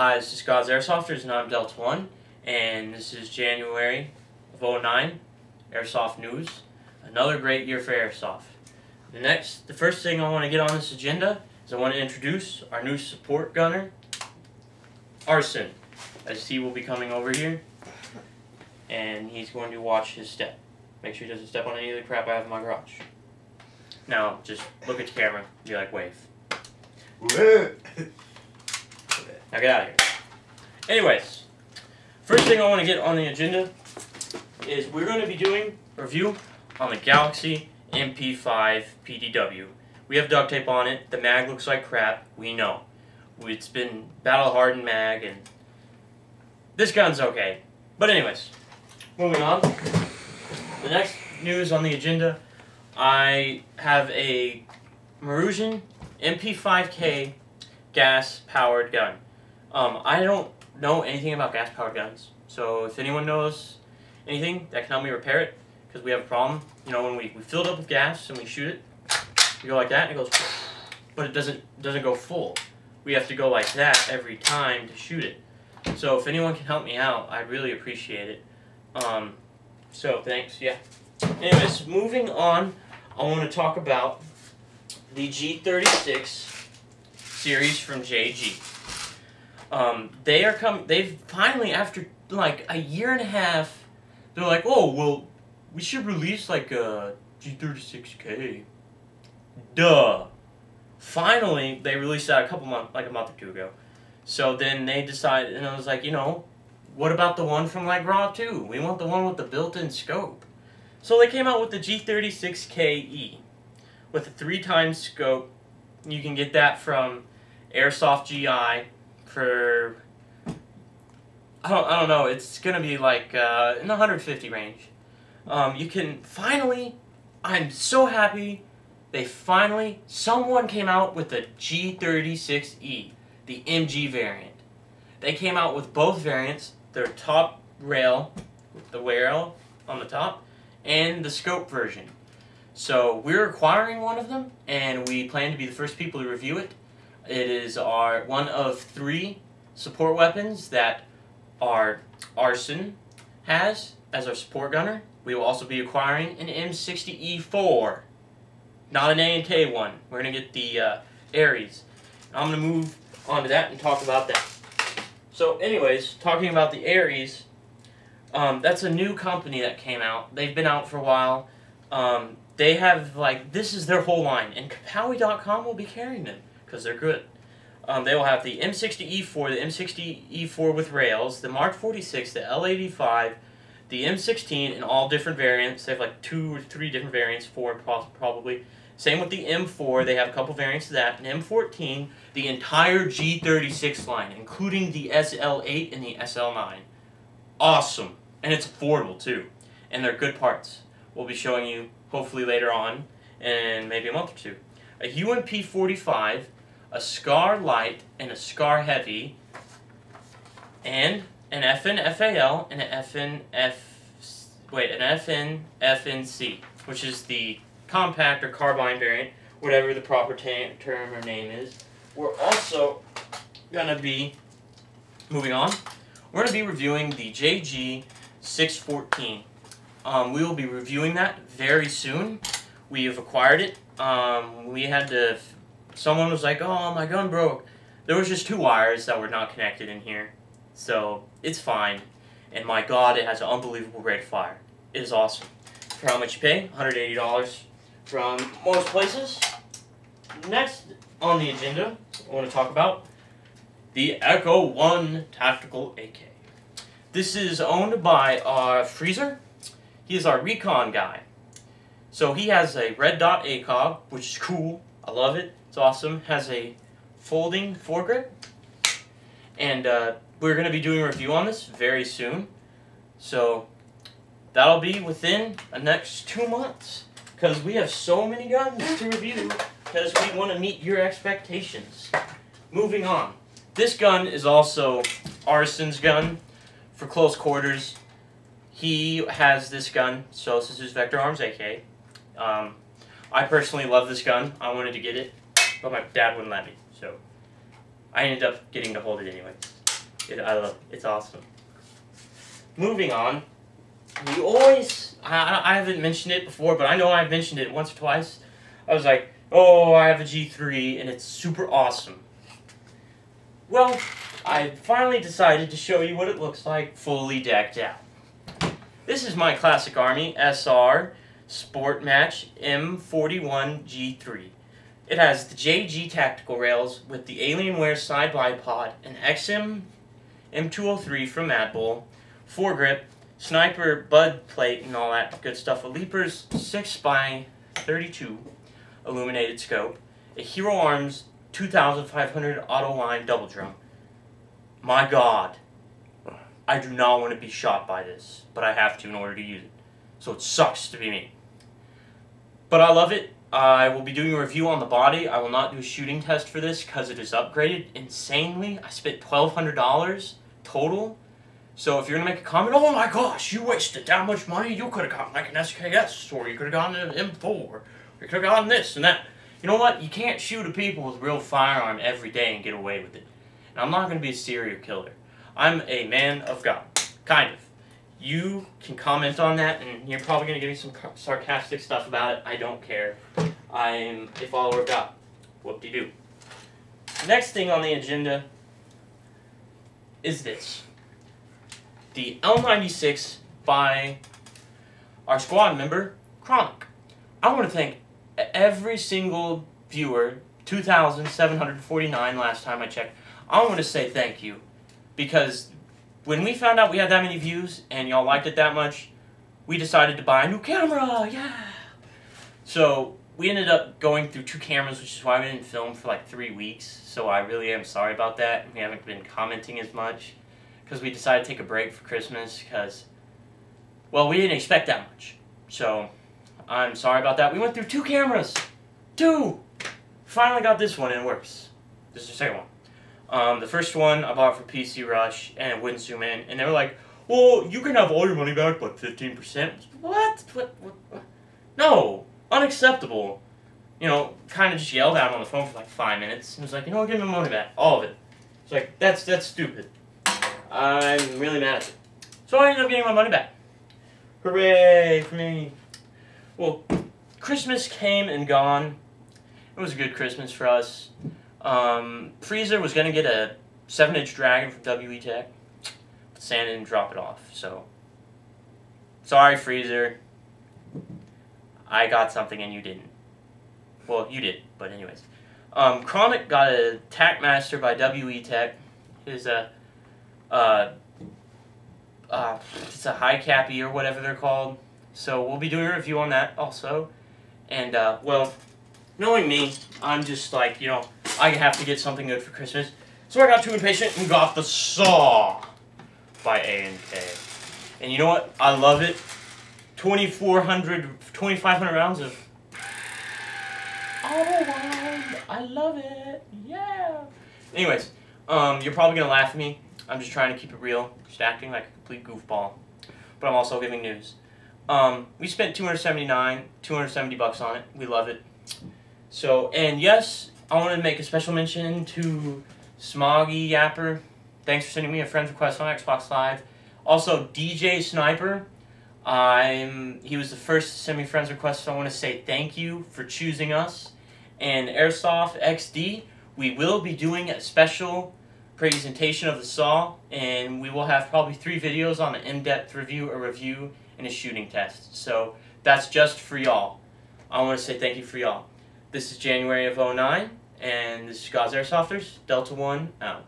Hi, this is God's Airsofters, and I'm Delta1, and this is January of 09, Airsoft News. Another great year for Airsoft. Next, the first thing I want to get on this agenda is I want to introduce our new support gunner, Arson, as he will be coming over here, and he's going to watch his step. Make sure he doesn't step on any of the crap I have in my garage. Now, just look at the camera, be like, wave. Now get out of here. Anyways, first thing I want to get on the agenda is we're going to be doing a review on the Galaxy MP5 PDW. We have duct tape on it. The mag looks like crap. We know. It's been battle hardened mag, and this gun's okay. But anyways, moving on. The next news on the agenda, I have a Marushin MP5K gas powered gun. Um, I don't know anything about gas powered guns, so if anyone knows anything that can help me repair it, because we have a problem. You know, when we, we fill it up with gas and we shoot it, we go like that and it goes, but it doesn't doesn't go full. We have to go like that every time to shoot it. So if anyone can help me out, I'd really appreciate it. Um, so thanks, yeah. Anyways, moving on, I want to talk about the G36 series from JG. Um, they are coming. They've finally, after like a year and a half, they're like, oh well, we should release like a G36K. Duh. Finally, they released that a couple months, like a month or two ago. So then they decided, and I was like, you know, what about the one from like Raw 2? We want the one with the built-in scope. So they came out with the G36KE with a three times scope. You can get that from Airsoft GI for I don't, I don't know. It's gonna be like uh, in the 150 range. Um, you can finally. I'm so happy. They finally someone came out with the G36E, the MG variant. They came out with both variants. Their top rail, the rail on the top, and the scope version. So we're acquiring one of them, and we plan to be the first people to review it. It is our one of three support weapons that our Arson has as our support gunner. We will also be acquiring an M60E4, not an A&K one. We're going to get the uh, Ares. I'm going to move on to that and talk about that. So anyways, talking about the Ares, um, that's a new company that came out. They've been out for a while. Um, they have, like, this is their whole line, and Kapowie.com will be carrying them because they're good. Um, they will have the M60E4, the M60E4 with rails, the Mark 46, the L85, the M16 in all different variants. They have like two or three different variants, four probably. Same with the M4, they have a couple variants of that. And M14, the entire G36 line, including the SL8 and the SL9. Awesome. And it's affordable too. And they're good parts. We'll be showing you hopefully later on in maybe a month or two. A UMP 45 a Scar Light, and a Scar Heavy, and an FN FAL and an FN F wait an FN FNC, which is the compact or carbine variant, whatever the proper term or name is. We're also gonna be moving on. We're gonna be reviewing the JG 614. Um, we will be reviewing that very soon. We have acquired it. Um, we had to someone was like, oh, my gun broke. There was just two wires that were not connected in here. So, it's fine. And my god, it has an unbelievable rate of fire. It is awesome. For how much you pay? $180 from most places. Next on the agenda, I want to talk about the Echo 1 Tactical AK. This is owned by our Freezer. He is our recon guy. So he has a red dot ACOG, which is cool. I love it. It's awesome. Has a folding foregrip. And uh, we're going to be doing a review on this very soon. So that'll be within the next two months. Because we have so many guns to review. Because we want to meet your expectations. Moving on. This gun is also Arson's gun for close quarters. He has this gun, so this is Vector Arms AK. Um, I personally love this gun. I wanted to get it but my dad wouldn't let me, so I ended up getting to hold it anyway. It, I love it. It's awesome. Moving on, we always, I, I haven't mentioned it before, but I know I've mentioned it once or twice. I was like, oh, I have a G3 and it's super awesome. Well, I finally decided to show you what it looks like fully decked out. This is my Classic Army SR Sport Match M41 G3. It has the JG tactical rails with the Alienware side bipod, an XM M203 from Mad Bull, foregrip, sniper bud plate, and all that good stuff. A Leapers 6x32 illuminated scope, a Hero Arms 2500 auto line double drum. My god, I do not want to be shot by this, but I have to in order to use it. So it sucks to be me. But I love it. I will be doing a review on the body. I will not do a shooting test for this because it is upgraded insanely. I spent $1,200 total. So if you're going to make a comment, oh my gosh, you wasted that much money, you could have gotten like an SKS, or you could have gotten an M4, or you could have gotten this and that. You know what? You can't shoot at people with a real firearm every day and get away with it. And I'm not going to be a serial killer. I'm a man of God. Kind of. You can comment on that, and you're probably going to give me some sarcastic stuff about it. I don't care. I'm a follower of God. Whoop-de-doo. Next thing on the agenda is this. The L96 by our squad member, Chronic. I want to thank every single viewer, 2,749 last time I checked. I want to say thank you because when we found out we had that many views and y'all liked it that much, we decided to buy a new camera. Yeah. So we ended up going through two cameras, which is why we didn't film for like three weeks. So I really am sorry about that. We haven't been commenting as much because we decided to take a break for Christmas because, well, we didn't expect that much. So I'm sorry about that. We went through two cameras. Two! Finally got this one and it works. This is the second one. Um, the first one I bought from PC Rush and it wouldn't zoom in. And they were like, well, you can have all your money back, but 15%? What? What? what? what? No! Unacceptable. You know, kind of just yelled at him on the phone for like five minutes. And was like, you know, give me my money back. All of it. It's like, that's, that's stupid. I'm really mad at it. So I ended up getting my money back. Hooray for me. Well, Christmas came and gone. It was a good Christmas for us. Um, Freezer was going to get a 7-inch Dragon from WE Tech, but Santa didn't drop it off, so... Sorry, Freezer. I got something and you didn't. Well, you did, but anyways. Um, Chronic got a TacMaster by WE Tech. His, uh, uh, uh, it's a high cappy or whatever they're called. So we'll be doing a review on that also. And, uh, well, knowing me, I'm just like, you know, I have to get something good for Christmas. So I got too impatient and got the SAW by A&K. And you know what? I love it. 2,400, 2,500 rounds of auto I love it. Yeah. Anyways, um, you're probably going to laugh at me. I'm just trying to keep it real. Just acting like a complete goofball. But I'm also giving news. Um, we spent 279, 270 bucks on it. We love it. So, and yes, I want to make a special mention to Smoggy Yapper. Thanks for sending me a friend request on Xbox Live. Also, DJ Sniper. I'm he was the first to send me friends request, so I want to say thank you for choosing us. And Airsoft XD, we will be doing a special presentation of the SAW, and we will have probably three videos on an in-depth review, a review, and a shooting test. So that's just for y'all. I want to say thank you for y'all. This is January of 09, and this is God's Airsofters, Delta 1 out.